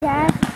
Yes.